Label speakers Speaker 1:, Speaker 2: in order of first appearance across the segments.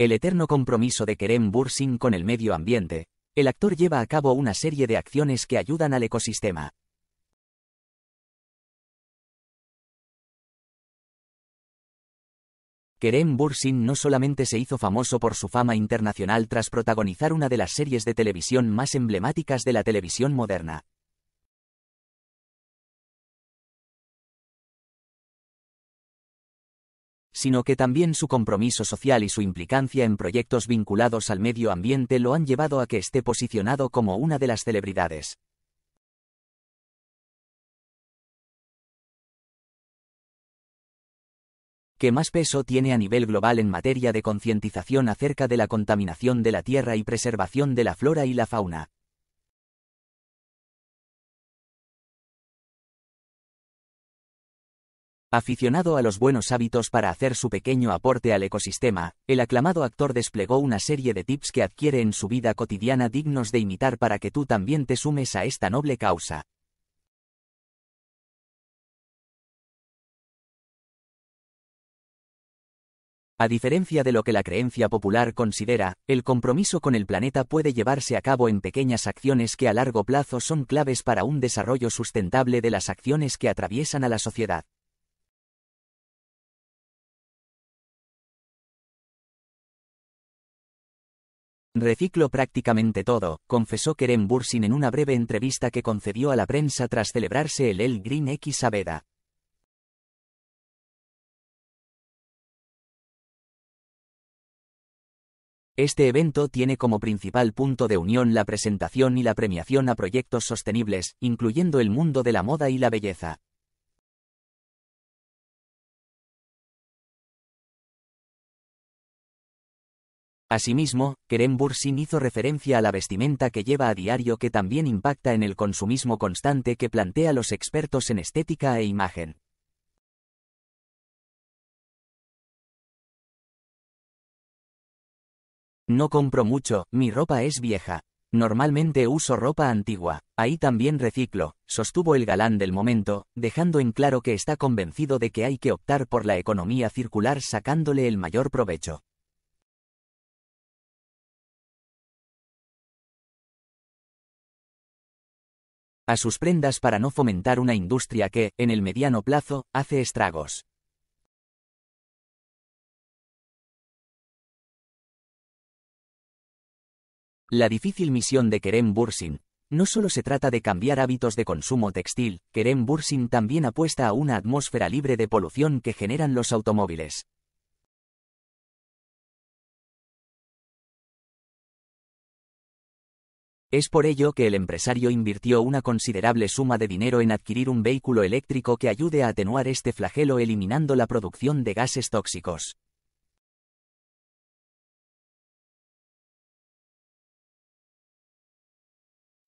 Speaker 1: El eterno compromiso de Kerem Bursin con el medio ambiente, el actor lleva a cabo una serie de acciones que ayudan al ecosistema. Kerem Bursin no solamente se hizo famoso por su fama internacional tras protagonizar una de las series de televisión más emblemáticas de la televisión moderna. Sino que también su compromiso social y su implicancia en proyectos vinculados al medio ambiente lo han llevado a que esté posicionado como una de las celebridades. ¿Qué más peso tiene a nivel global en materia de concientización acerca de la contaminación de la tierra y preservación de la flora y la fauna. Aficionado a los buenos hábitos para hacer su pequeño aporte al ecosistema, el aclamado actor desplegó una serie de tips que adquiere en su vida cotidiana dignos de imitar para que tú también te sumes a esta noble causa. A diferencia de lo que la creencia popular considera, el compromiso con el planeta puede llevarse a cabo en pequeñas acciones que a largo plazo son claves para un desarrollo sustentable de las acciones que atraviesan a la sociedad. Reciclo prácticamente todo, confesó Kerem Bursin en una breve entrevista que concedió a la prensa tras celebrarse el El Green X Aveda. Este evento tiene como principal punto de unión la presentación y la premiación a proyectos sostenibles, incluyendo el mundo de la moda y la belleza. Asimismo, Kerem Bursin hizo referencia a la vestimenta que lleva a diario que también impacta en el consumismo constante que plantea los expertos en estética e imagen. No compro mucho, mi ropa es vieja. Normalmente uso ropa antigua, ahí también reciclo, sostuvo el galán del momento, dejando en claro que está convencido de que hay que optar por la economía circular sacándole el mayor provecho. A sus prendas para no fomentar una industria que, en el mediano plazo, hace estragos. La difícil misión de Kerem Bursin, no solo se trata de cambiar hábitos de consumo textil, Kerem Bursin también apuesta a una atmósfera libre de polución que generan los automóviles. Es por ello que el empresario invirtió una considerable suma de dinero en adquirir un vehículo eléctrico que ayude a atenuar este flagelo eliminando la producción de gases tóxicos.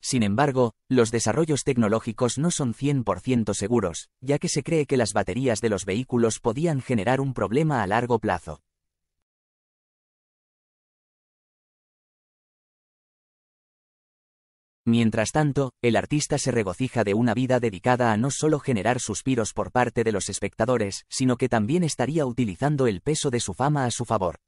Speaker 1: Sin embargo, los desarrollos tecnológicos no son 100% seguros, ya que se cree que las baterías de los vehículos podían generar un problema a largo plazo. Mientras tanto, el artista se regocija de una vida dedicada a no solo generar suspiros por parte de los espectadores, sino que también estaría utilizando el peso de su fama a su favor.